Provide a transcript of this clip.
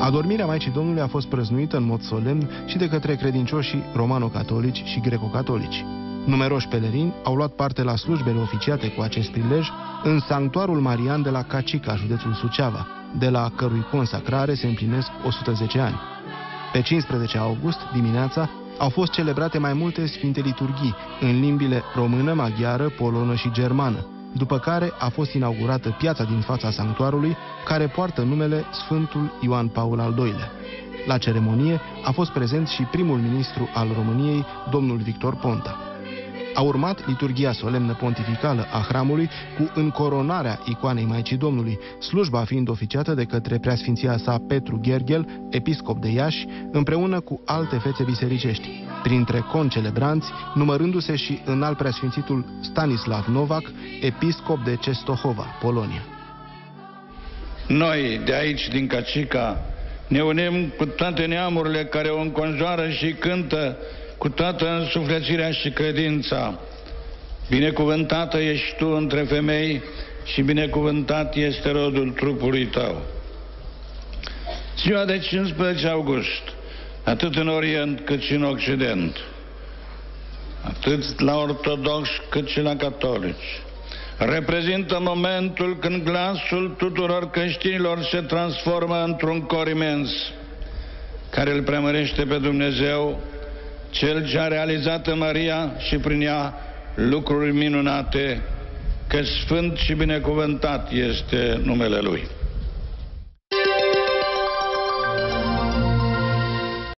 Adormirea Maicii Domnului a fost prăznuită în mod solemn și de către credincioșii romano-catolici și greco-catolici. Numeroși pelerini au luat parte la slujbele oficiate cu acest prilej în sanctuarul Marian de la Cacica, județul Suceava, de la cărui consacrare se împlinesc 110 ani. Pe 15 august, dimineața, au fost celebrate mai multe sfinte liturghii în limbile română, maghiară, polonă și germană, după care a fost inaugurată piața din fața sanctuarului, care poartă numele Sfântul Ioan Paul al II-lea. La ceremonie a fost prezent și primul ministru al României, domnul Victor Ponta. A urmat liturgia solemnă pontificală a hramului cu încoronarea icoanei Maicii Domnului, slujba fiind oficiată de către preasfinția sa Petru Gherghel, episcop de Iași, împreună cu alte fețe bisericești, printre concelebranți, numărându-se și în al preasfințitul Stanislav Novak, episcop de Cestohova, Polonia. Noi, de aici, din Cacica, ne unim cu toate neamurile care o înconjoară și cântă cu toată însuflețirea și credința. Binecuvântată ești tu între femei și binecuvântat este rodul trupului tău. Ziua de 15 august, atât în Orient cât și în Occident, atât la ortodoxi cât și la catolici, reprezintă momentul când glasul tuturor creștinilor se transformă într-un cor imens, care îl preamărește pe Dumnezeu cel ce a realizat în Maria și prin ea lucruri minunate, că sfânt și binecuvântat este numele Lui.